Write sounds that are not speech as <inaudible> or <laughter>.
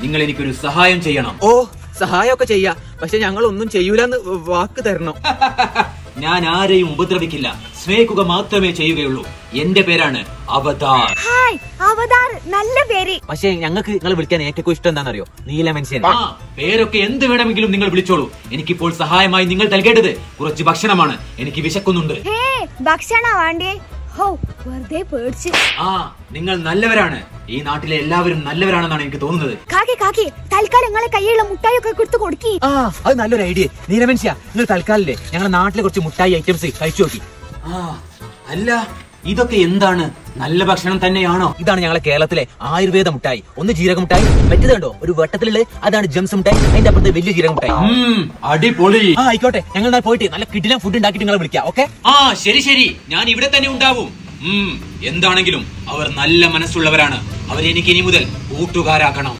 നിങ്ങൾ എനിക്കൊരു സഹായം ചെയ്യണം. ഓ സഹായമൊക്കെ ചെയ്യാ. പക്ഷെ ഞങ്ങൾ ഒന്നും ചെയ്യൂലെന്ന് വാക്ക് തരണം. <laughs> ഞാൻ ആരെയും ഉപദ്രവിക്കില്ല. സ്നേഹിക്കുക മാത്രമേ ചെയ്യുകയുള്ളൂ. എന്റെ പേരാണ് അവതാർ. ഹായ് അവതാർ. നല്ല പേര്. പക്ഷേ ഞങ്ങൾക്ക് നിങ്ങൾ വിളിക്കാൻ ഏറ്റവും ഇഷ്ടം എന്താണെന്നറിയോ? നീല മനുഷ്യൻ. ആ പേരൊക്കെ എന്ത് വേണമെങ്കിലും നിങ്ങൾ വിളിച്ചോളൂ. എനിക്കിപ്പോൾ സഹായമായി നിങ്ങൾ നൽകേണ്ടത് കുറച്ച് ഭക്ഷണമാണ്. എനിക്ക് വിശക്കുന്നുണ്ട്. ഹേ ഭക്ഷണ വേണ്ടേ? വെറുതെ പേടിച്ച്. ആ നിങ്ങൾ നല്ലവരാണ്. ഈ നാട്ടിലെ എല്ലാവരും നല്ലവരാണെന്നാണ് എനിക്ക് തോന്നുന്നത്. കാക്കി കാക്കി തൽക്കാലം നിങ്ങളെ കയ്യിലുള്ള മുട്ടായൊക്കെ കൊടുത്തു കൊടുക്കി. ആ അത് നല്ലൊരു ഐഡിയ. നീല മനുഷ്യ നിങ്ങൾ തൽക്കാലല്ലേ ഞങ്ങളുടെ നാട്ടിലെ കുറച്ച് മുട്ടായി ഐറ്റംസ് കഴിച്ചു നോക്കി. ആ അല്ല ഇതൊക്കെ എന്താണ്? നല്ല ഭക്ഷണം തന്നെയാണോ? ഇതാണ് ഞങ്ങളെ കേരളത്തിലെ ആയുർവേദ മുട്ടായി. ഒന്ന് ജീരക മുട്ടായി. മറ്റേത് കണ്ടോ? ഒരു വട്ടത്തിലുള്ള അതാണ് ജംസ് മുട്ടായി. അതിന്റെ അപ്പുറത്തെ വലിയ ജീരക മുട്ടായി. അടിപൊളി. ആ ആയിക്കോട്ടെ. ഞങ്ങൾ പോയിട്ട് നല്ല കിടിലം ഫുഡ് ഉണ്ടാക്കിയിട്ട് നിങ്ങളെ വിളിക്കാം ഓക്കെ ആ ശരി ശരി. ഞാൻ ഇവിടെ തന്നെ ഉണ്ടാവും. എന്താണെങ്കിലും അവർ നല്ല മനസ്സുള്ളവരാണ്. അവരെനിക്ക് ഇനി മുതൽ കൂട്ടുകാരാക്കണം.